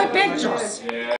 my pictures.